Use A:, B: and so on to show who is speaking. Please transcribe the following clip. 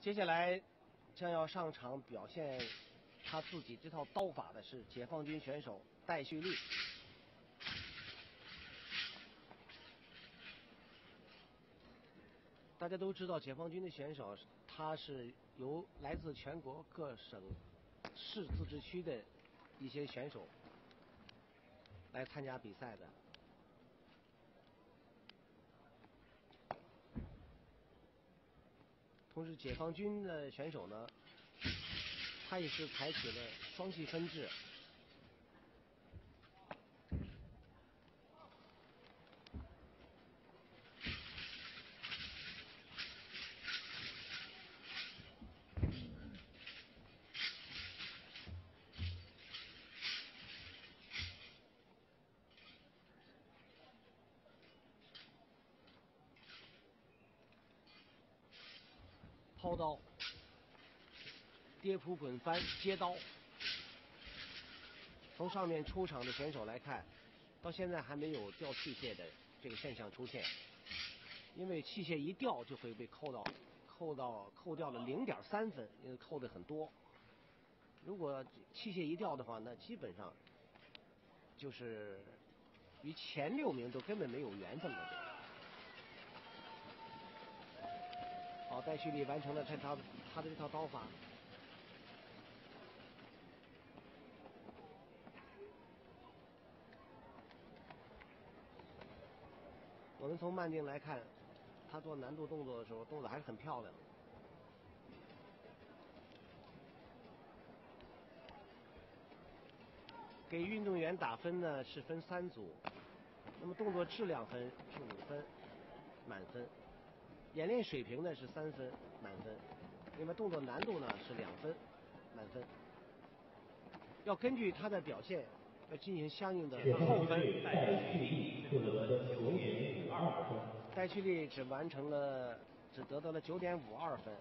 A: 接下来将要上场表现他自己这套刀法的是解放军选手戴旭立。大家都知道，解放军的选手他是由来自全国各省市自治区的一些选手来参加比赛的。同时，解放军的选手呢，他也是采取了双气分制。抛刀、跌扑滚翻、接刀，从上面出场的选手来看，到现在还没有掉器械的这个现象出现，因为器械一掉就会被扣到，扣到扣掉了零点三分，因为扣的很多。如果器械一掉的话，那基本上就是与前六名都根本没有缘分了。好，戴旭立完成了他他他的这套刀法。我们从慢镜来看，他做难度动作的时候，动作还是很漂亮。给运动员打分呢是分三组，那么动作质量分是五分，满分。演练水平呢是三分满分，那么动作难度呢是两分满分，要根据他的表现要进行相应的扣分。
B: 戴旭立获得九点五二分。
A: 戴旭立只完成了，只得到了九点五二分。